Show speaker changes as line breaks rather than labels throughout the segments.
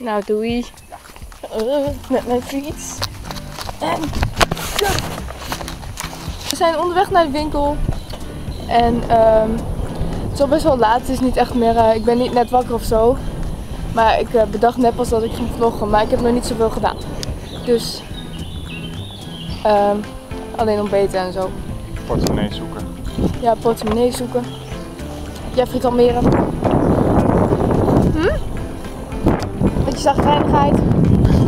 Nou, doei. Uh, met mijn fiets. En. We zijn onderweg naar de winkel. En ehm het is al best wel laat. Het is niet echt meer. eh, ik ben niet net wakker of zo. Maar ik eh, bedacht net pas dat ik ging vloggen. Maar ik heb nog niet zoveel gedaan. Dus ehm alleen ontbeten en zo.
Portemonnee zoeken.
Ja, portemonnee zoeken. Jeffrey Almere. Hm? Beetje zagrijnigheid.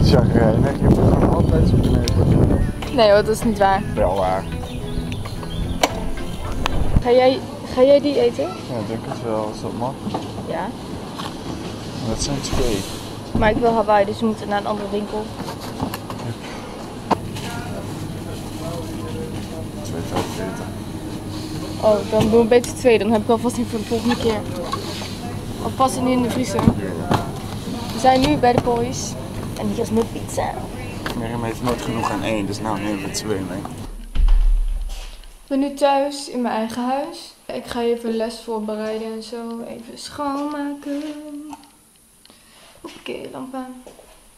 Chagrijnig, je moet gewoon altijd je portemonnee.
Nee hoor, dat is niet waar.
Wel waar.
Ga jij, ga jij die eten?
Ja, ik denk het wel, als dat mag.
Ja.
Dat zijn twee.
Maar ik wil Hawaii, dus we moeten naar een andere winkel.
2,45.
Oh, dan doen we beter twee. Dan heb ik alvast niet voor de volgende keer. Of past het niet in de vriezer. We zijn nu bij de Boys. En hier is mijn pizza.
Miriam heeft nooit genoeg aan één, dus nou nemen we twee mee.
Ik ben nu thuis in mijn eigen huis. Ik ga even les voorbereiden en zo. Even schoonmaken. Oké, lamp aan.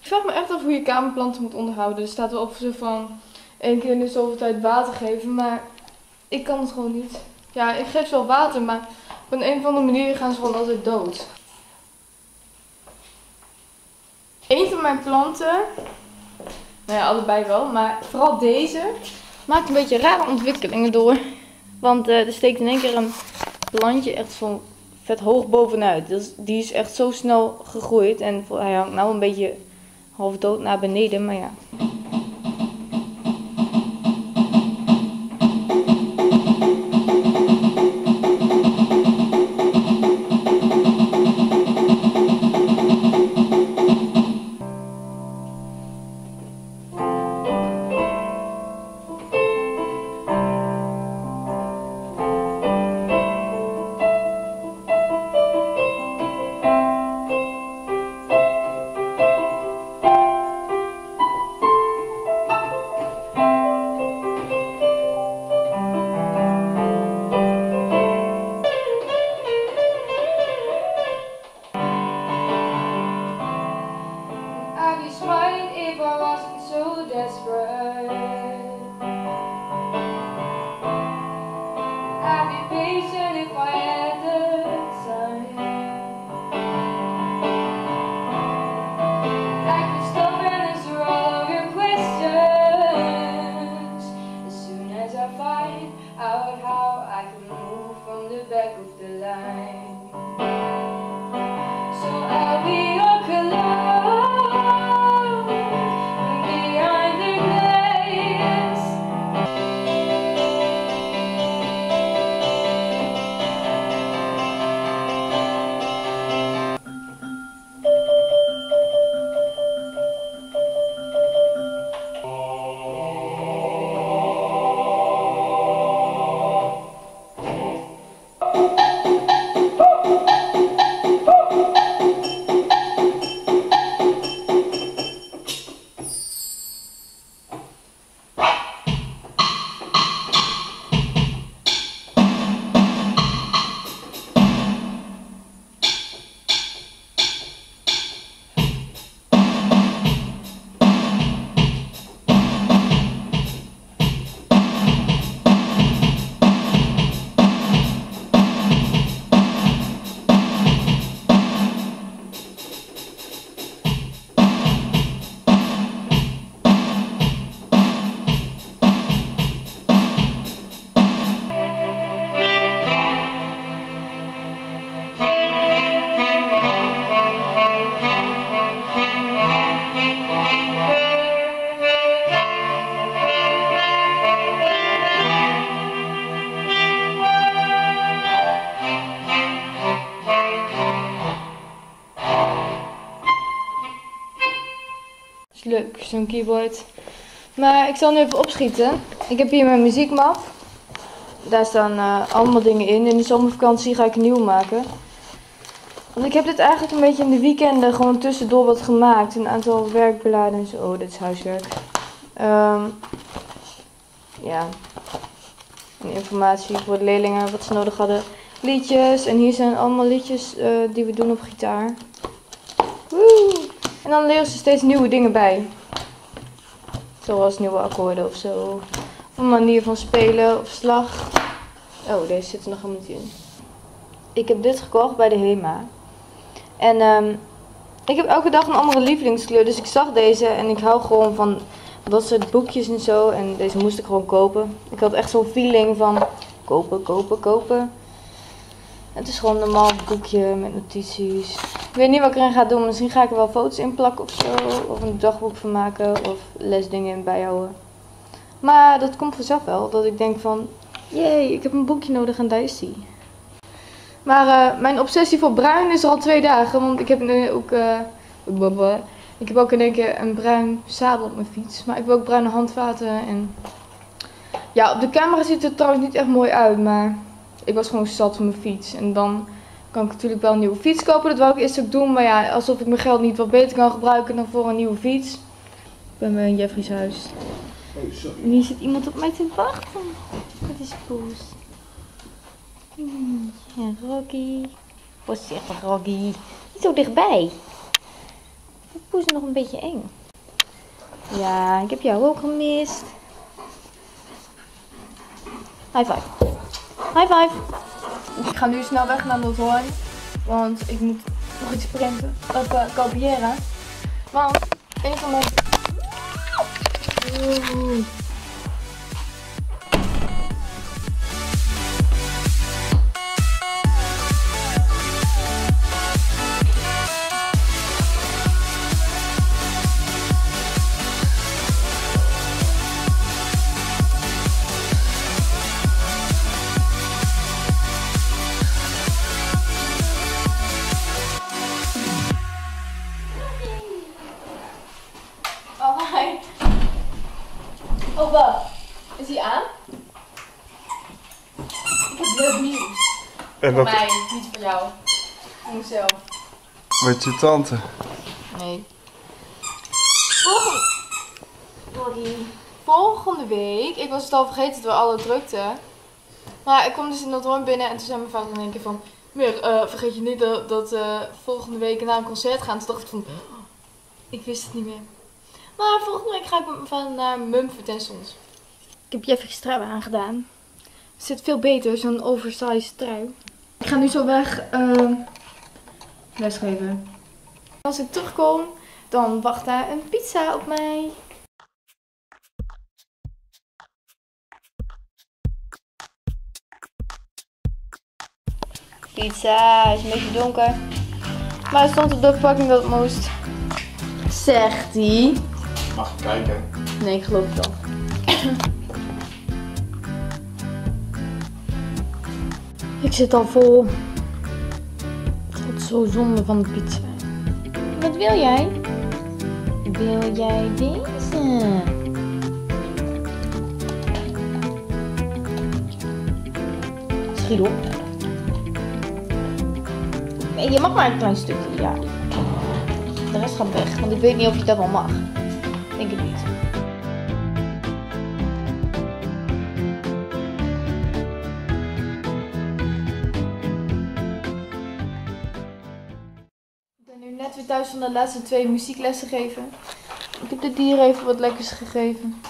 Ik vraag me echt af hoe je kamerplanten moet onderhouden. Er staat wel op zo van één keer in de zoveel tijd water geven, maar ik kan het gewoon niet. Ja, ik geef ze wel water, maar op een, een of andere manier gaan ze gewoon altijd dood. Eén van mijn planten, nou ja, allebei wel, maar vooral deze, maakt een beetje rare ontwikkelingen door. Want eh, er steekt in één keer een plantje echt zo vet hoog bovenuit. Dus die is echt zo snel gegroeid. En hij hangt nou een beetje half dood naar beneden, maar ja. light. Leuk, zo'n keyboard. Maar ik zal nu even opschieten. Ik heb hier mijn muziekmap. Daar staan eh, allemaal dingen in. In de zomervakantie ga ik nieuw maken. Want ik heb dit eigenlijk een beetje in de weekenden gewoon tussendoor wat gemaakt. Een aantal werkbladen en zo. Oh, dit is huiswerk. Ehm, ja. Informatie voor de leerlingen wat ze nodig hadden. Liedjes. En hier zijn allemaal liedjes eh, die we doen op gitaar. Woe! En dan leren ze steeds nieuwe dingen bij. Zoals nieuwe akkoorden of zo. Een manier van spelen of slag. Oh, deze zit er nog helemaal niet in. Ik heb dit gekocht bij de HEMA. En ehm, ik heb elke dag een andere lievelingskleur. Dus ik zag deze en ik hou gewoon van dat soort boekjes en zo. En deze moest ik gewoon kopen. Ik had echt zo'n feeling van kopen, kopen, kopen. Het is gewoon een normaal boekje met notities. Ik weet niet wat ik erin ga doen. Misschien ga ik er wel foto's in plakken of zo. Of een dagboek van maken. Of lesdingen in bijhouden. Maar dat komt vanzelf wel. Dat ik denk van, jee, ik heb een boekje nodig en daar is. Maar eh, mijn obsessie voor bruin is er al twee dagen. Want ik heb nu ook, blablabla. ik heb ook in één keer een bruin zadel op mijn fiets. Maar ik wil ook bruine handvaten. En ja, op de camera ziet het trouwens niet echt mooi uit. Maar ik was gewoon zat van mijn fiets. En dan kan ik natuurlijk wel een nieuwe fiets kopen. Dat wou ik eerst ook doen. Maar ja, alsof ik mijn geld niet wat beter kan gebruiken dan voor een nieuwe fiets. Ik ben bij Jeffrey's huis.
Oh, sorry.
Hier zit iemand op mij te wachten. Dat is Poes. En Rocky. Wat zegt Rocky? Niet zo dichtbij. Poes is nog een beetje eng. Ja, ik heb jou ook gemist. High five. High five. Ik ga nu snel weg naar Noordhoorn. Want ik moet nog iets printen. Of uh, kopiëren. Want een van mijn...
En
Voor
dat
mij, niet voor jou. Voor mezelf.
met je tante.
Nee. Volgende... Sorry. Volgende week, ik was het al vergeten door alle drukte. Maar ik kwam dus in Noordhoorn binnen en toen zei mijn vader in één keer van... Meer, eh, vergeet je niet dat, dat eh, volgende week naar een concert gaan. Toen dacht ik van... Ik wist het niet meer. Maar volgende week ga ik met mijn vader naar Mumford en Sons. Ik heb Jeffrey's trui aangedaan. Het zit veel beter, zo'n oversized trui. Ik ga nu zo weg eh, lesgeven. Als ik terugkom, dan wacht daar een pizza op mij. Pizza is een beetje donker. Maar er stond op de verpakking dat het moest. Zegt hij.
Mag je kijken?
Nee, ik geloof het al. Ik zit al vol. Het zo zonde van de pizza. Wat wil jij? Wil jij deze? Schiet op. Je mag maar een klein stukje, ja. De rest gaat weg, want ik weet niet of je dat wel mag. Denk ik niet. Van de laatste twee muzieklessen geven. Ik heb de dieren even wat lekkers gegeven.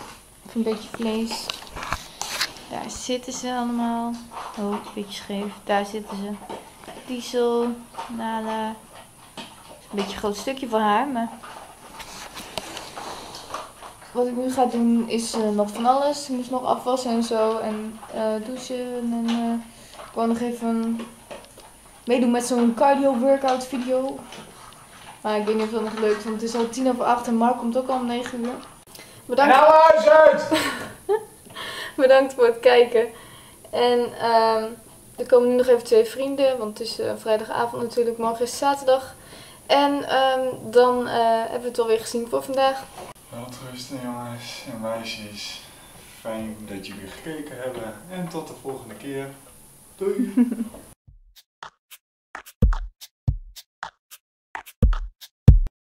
Even een beetje vlees. Daar zitten ze allemaal. Oh, een beetje scheef. Daar zitten ze. Diesel, Nala. Een beetje een groot stukje voor haar, maar wat ik nu ga doen is eh, nog van alles. Ik moest nog afwassen en zo. En eh, douchen. En eh, ik wou nog even meedoen met zo'n cardio workout video. Maar ik weet niet of dat nog lukt. Want het is al tien over acht en Mark komt ook al om negen uur. Bedankt,
Nou, huis uit!
bedankt voor het kijken. En ehm, er komen nu nog even twee vrienden. Want het is eh, vrijdagavond natuurlijk. Morgen is zaterdag. En ehm, dan eh, hebben we het alweer gezien voor vandaag.
Welterusten jongens en meisjes. Fijn dat jullie gekeken hebben. En tot de volgende keer. Doei!